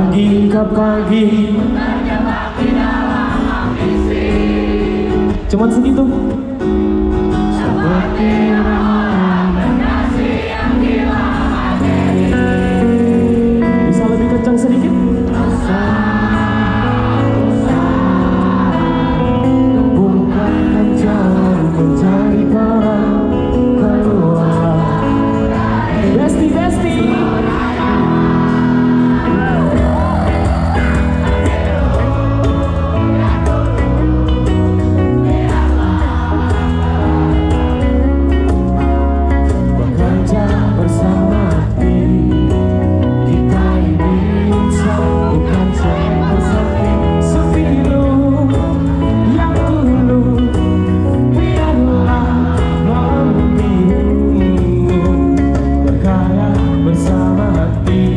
pagi ke pagi. Cuma segitu. Seperti bersama hati.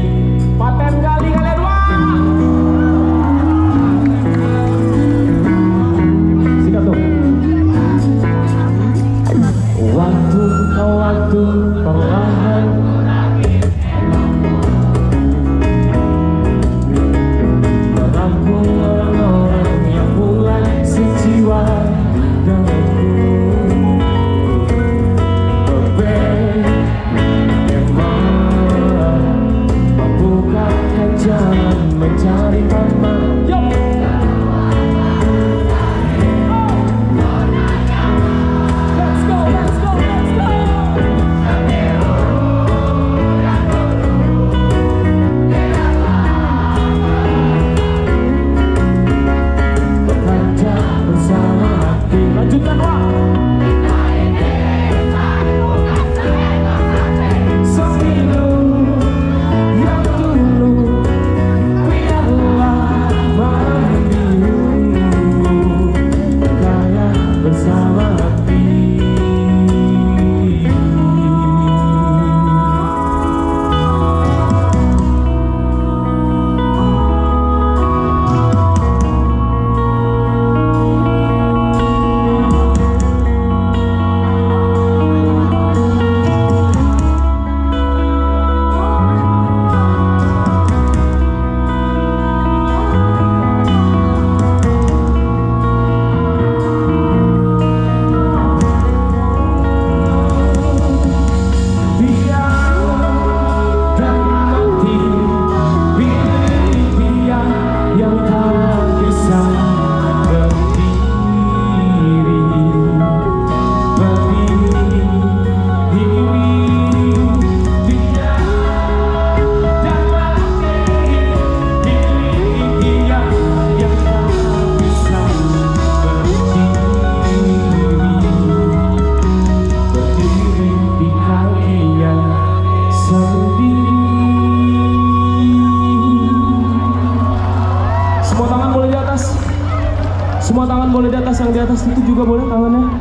Semua tangan boleh di atas, yang di atas itu juga boleh tangannya.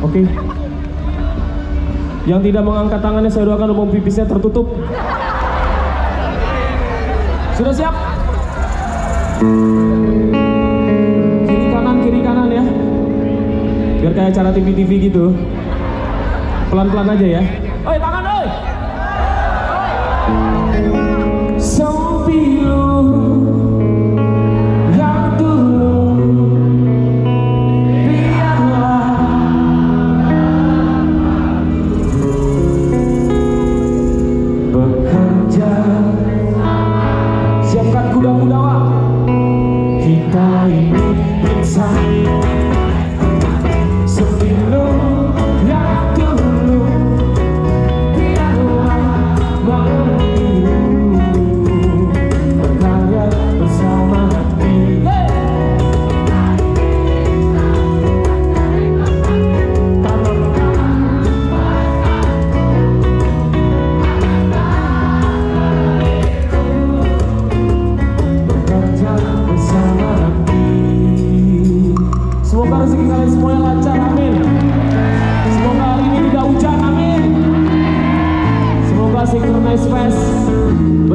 Oke. Okay. Yang tidak mengangkat tangannya saya doakan umum pipisnya tertutup. Sudah siap? Kiri kanan, kiri kanan ya. Biar kayak cara TV-TV gitu. Pelan-pelan aja ya. Oi, tangan oi. Sampai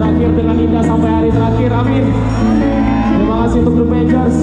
berakhir dengan indah sampai hari terakhir amin. Terima kasih untuk The Majors